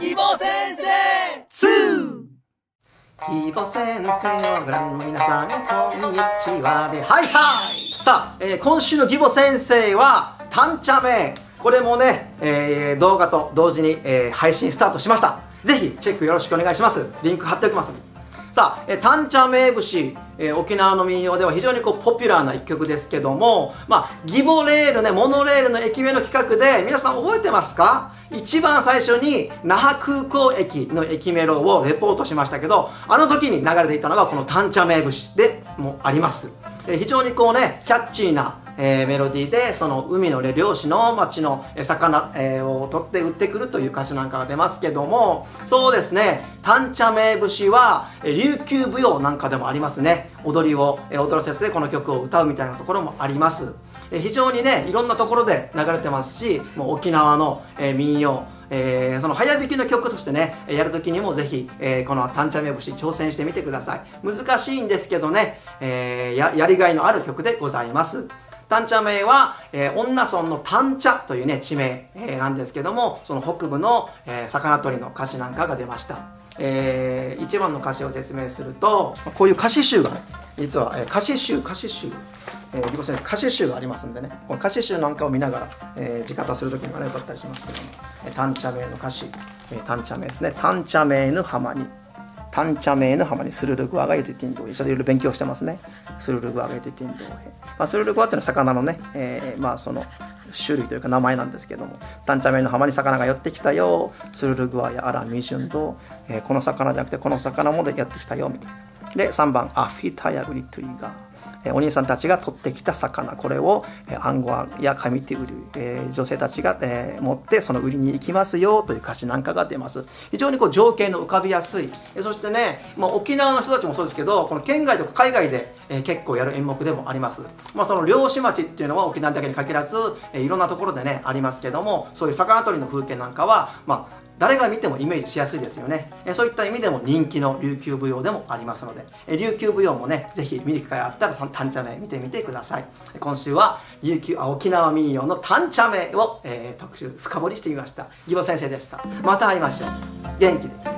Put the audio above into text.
義母先生。義母先生をご覧の皆さんこんにちは。ではいさいさあ、えー今週の義母先生はタンチャメこれもね、えー動画と同時に、えー配信スタートしました。ぜひチェックよろしくお願いします。リンク貼っておきます。さあ、えー、タンチャメ節、えー沖縄の民謡では非常にこうポピュラーな一曲ですけども、まあ、義母レールね、モノレールの駅名の企画で、皆さん覚えてますか？一番最初に那覇空港駅の駅メロをレポートしましたけど、あの時に流れていたのがこのタンチャメ節でもあります。えー非常にこうね、キャッチーな、えーメロディーでその海の、ね、漁師の町の魚、えーを取って売ってくるという歌詞なんかが出ますけどもそうですね。タンチャメ節は琉球舞踊なんかでもありますね。踊りを、踊らせてこの曲を歌うみたいなところもあります。えー非常にねいろんなところで流れてますしもう沖縄の、えー民謡えーその早弾きの曲としてねやるときにもぜひ、えーこの「タンチャメ節」挑戦してみてください。難しいんですけどね、えーややりがいのある曲でございます。タンチャ名は、えー、女村のタンチャというね地名、えーなんですけどもその北部の、えー魚取りの歌詞なんかが出ました、えー一番の歌詞を説明するとこういう歌詞集がね実は、えー歌詞集歌詞集えー、リコ先生歌詞集がありますんでねこの歌詞集なんかを見ながら、えー、自方する時にはね歌ったりしますけども、えー、タンチャ名の歌詞、えー、タンチャ名ですね。タンチャ名の浜にタンチャ名の浜にスルルグアがいるティンドウちょっといろいろ勉強してますね。スルルグアがいるティンドウまあ、スルルグアっていうのは魚のね、えーまあその種類というか名前なんですけども。タンチャ名の浜に魚が寄ってきたよ。スルルグアやアラミジュンド、えーこの魚じゃなくてこの魚もでやってきたよみたいな。で3番アフィタヤグリトゥイガー。お兄さんたちが取ってきた魚これを、えー、アンゴアや紙手売り、えー女性たちが、えー持ってその売りに行きますよという歌詞なんかが出ます。非常にこう情景の浮かびやすい。そしてね、まあ、沖縄の人たちもそうですけどこの県外とか海外で、えー結構やる演目でもあります、まあ、その漁師町っていうのは沖縄だけに限らず、えーいろんなところでねありますけどもそういう魚取りの風景なんかはまあ誰が見てもイメージしやすいですよね。そういった意味でも人気の琉球舞踊でもありますので。琉球舞踊もねぜひ見る機会あったらタンチャメ見てみてください。今週は琉球あ沖縄民謡のタンチャメを、えー特集深掘りしてみました。義母先生でした。また会いましょう。元気で。